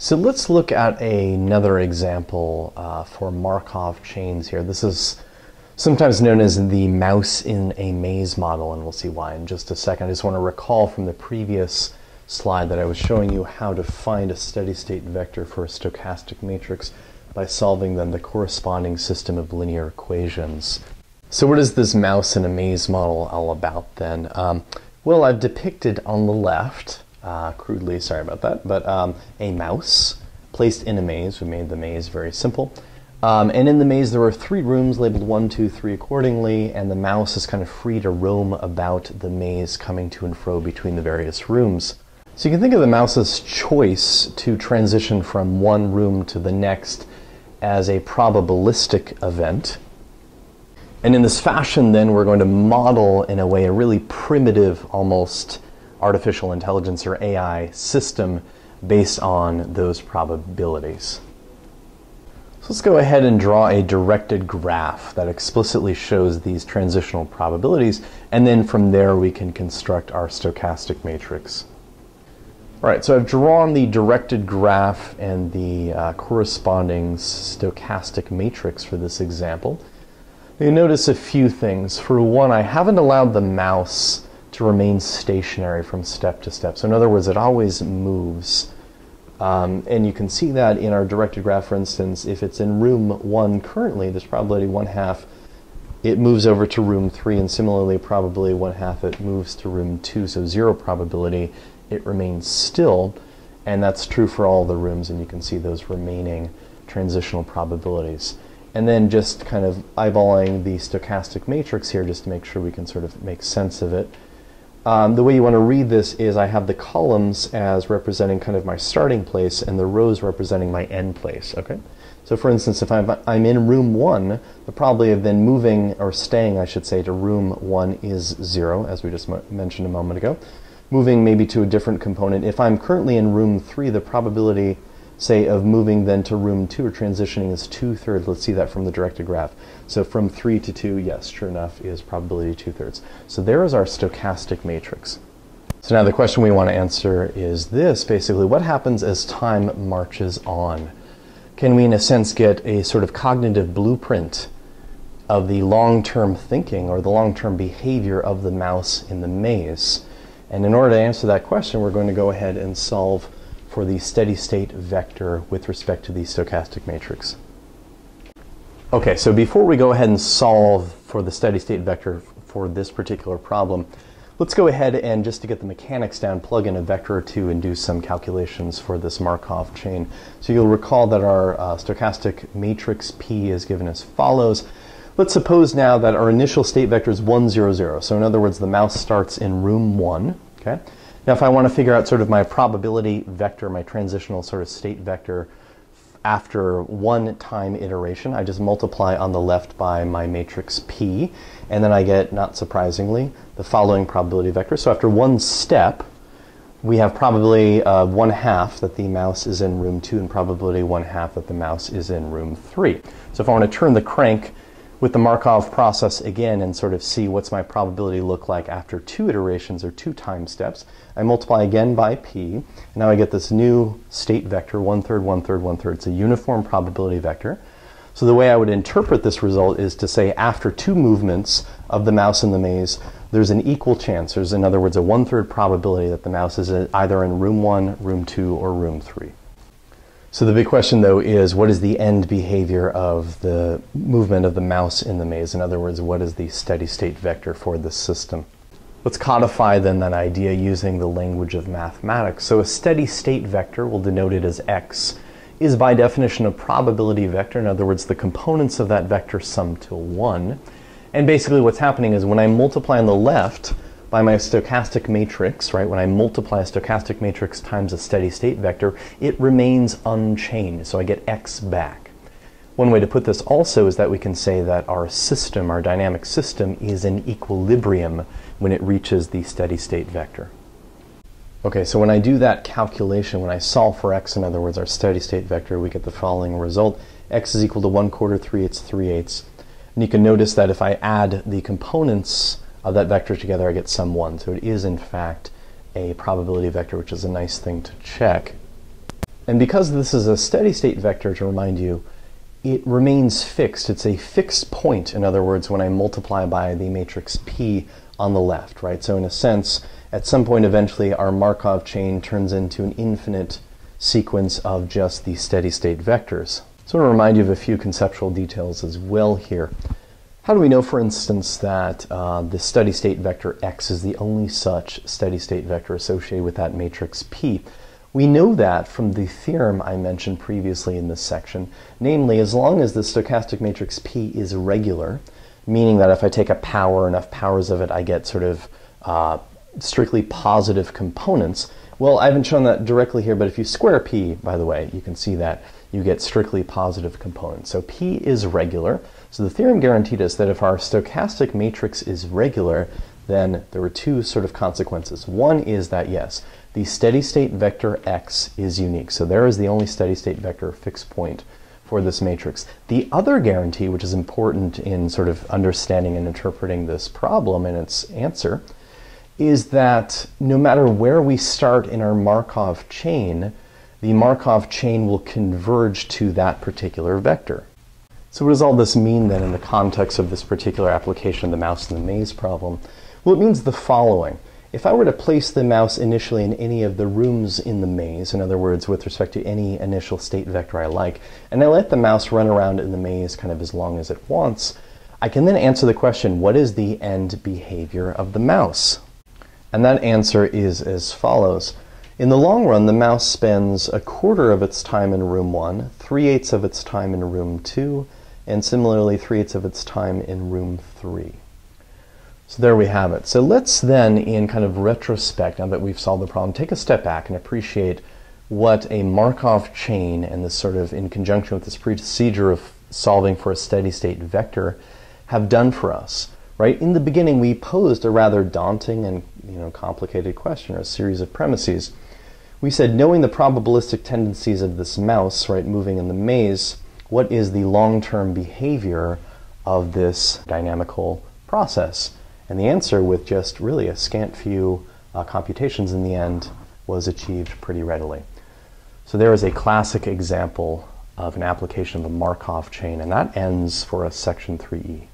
So let's look at another example uh, for Markov chains here. This is sometimes known as the mouse in a maze model, and we'll see why in just a second. I just want to recall from the previous slide that I was showing you how to find a steady state vector for a stochastic matrix by solving then the corresponding system of linear equations. So what is this mouse in a maze model all about then? Um, well, I've depicted on the left, uh, crudely, sorry about that, but um, a mouse placed in a maze. We made the maze very simple. Um, and in the maze, there are three rooms labeled one, two, three accordingly, and the mouse is kind of free to roam about the maze, coming to and fro between the various rooms. So you can think of the mouse's choice to transition from one room to the next as a probabilistic event. And in this fashion, then, we're going to model, in a way, a really primitive, almost artificial intelligence or AI system based on those probabilities. So let's go ahead and draw a directed graph that explicitly shows these transitional probabilities, and then from there we can construct our stochastic matrix. All right, so I've drawn the directed graph and the uh, corresponding stochastic matrix for this example. You notice a few things. For one, I haven't allowed the mouse to remain stationary from step to step. So in other words, it always moves um, and you can see that in our directed graph, for instance, if it's in room one currently, there's probability one half it moves over to room three, and similarly, probably one half it moves to room two, so zero probability, it remains still, and that's true for all the rooms, and you can see those remaining transitional probabilities. And then just kind of eyeballing the stochastic matrix here just to make sure we can sort of make sense of it. Um, the way you want to read this is I have the columns as representing kind of my starting place and the rows representing my end place, okay? So for instance, if I'm, I'm in room one, the probability of then moving, or staying, I should say, to room one is zero, as we just mentioned a moment ago. Moving maybe to a different component. If I'm currently in room three, the probability say, of moving then to room two or transitioning is two thirds. Let's see that from the directed graph. So from three to two, yes, sure enough, is probability two thirds. So there is our stochastic matrix. So now the question we want to answer is this, basically, what happens as time marches on? Can we, in a sense, get a sort of cognitive blueprint of the long-term thinking or the long-term behavior of the mouse in the maze? And in order to answer that question, we're going to go ahead and solve for the steady state vector with respect to the stochastic matrix. Okay, so before we go ahead and solve for the steady state vector for this particular problem, let's go ahead and just to get the mechanics down, plug in a vector or two and do some calculations for this Markov chain. So you'll recall that our uh, stochastic matrix P is given as follows. Let's suppose now that our initial state vector is 1, 0, 0. So in other words, the mouse starts in room 1. Okay. Now, if I want to figure out sort of my probability vector, my transitional sort of state vector after one time iteration, I just multiply on the left by my matrix P, and then I get, not surprisingly, the following probability vector. So after one step, we have probability one half that the mouse is in room two, and probability one half that the mouse is in room three. So if I want to turn the crank with the Markov process again and sort of see what's my probability look like after two iterations or two time steps. I multiply again by p, and now I get this new state vector, one third, one third, one third. It's a uniform probability vector. So the way I would interpret this result is to say after two movements of the mouse in the maze, there's an equal chance, there's in other words a one third probability that the mouse is either in room one, room two, or room three. So the big question, though, is what is the end behavior of the movement of the mouse in the maze? In other words, what is the steady state vector for this system? Let's codify then that idea using the language of mathematics. So a steady state vector, we'll denote it as x, is by definition a probability vector. In other words, the components of that vector sum to 1. And basically what's happening is when I multiply on the left, by my stochastic matrix, right, when I multiply a stochastic matrix times a steady state vector, it remains unchanged. So I get x back. One way to put this also is that we can say that our system, our dynamic system, is in equilibrium when it reaches the steady state vector. Okay, so when I do that calculation, when I solve for x, in other words, our steady state vector, we get the following result. x is equal to 1 quarter, 3 eighths, 3 eighths. And you can notice that if I add the components of that vector together, I get sum 1. So it is, in fact, a probability vector, which is a nice thing to check. And because this is a steady state vector, to remind you, it remains fixed. It's a fixed point, in other words, when I multiply by the matrix P on the left, right? So in a sense, at some point eventually our Markov chain turns into an infinite sequence of just the steady state vectors. So I want to remind you of a few conceptual details as well here. How do we know, for instance, that uh, the steady state vector x is the only such steady state vector associated with that matrix P? We know that from the theorem I mentioned previously in this section, namely, as long as the stochastic matrix P is regular, meaning that if I take a power, enough powers of it, I get sort of uh, strictly positive components. Well, I haven't shown that directly here, but if you square P, by the way, you can see that you get strictly positive components. So P is regular. So the theorem guaranteed us that if our stochastic matrix is regular, then there were two sort of consequences. One is that, yes, the steady state vector x is unique. So there is the only steady state vector fixed point for this matrix. The other guarantee, which is important in sort of understanding and interpreting this problem and its answer, is that no matter where we start in our Markov chain, the Markov chain will converge to that particular vector. So what does all this mean then in the context of this particular application of the mouse and the maze problem? Well, it means the following. If I were to place the mouse initially in any of the rooms in the maze, in other words, with respect to any initial state vector I like, and I let the mouse run around in the maze kind of as long as it wants, I can then answer the question, what is the end behavior of the mouse? And that answer is as follows. In the long run, the mouse spends a quarter of its time in room 1, three-eighths of its time in room 2, and similarly three-eighths of its time in room 3. So there we have it. So let's then, in kind of retrospect, now that we've solved the problem, take a step back and appreciate what a Markov chain and this sort of in conjunction with this procedure of solving for a steady state vector have done for us. Right? In the beginning, we posed a rather daunting and you know, complicated question, or a series of premises. We said, knowing the probabilistic tendencies of this mouse, right, moving in the maze, what is the long-term behavior of this dynamical process? And the answer, with just really a scant few uh, computations in the end, was achieved pretty readily. So there is a classic example of an application of a Markov chain, and that ends for us section 3e.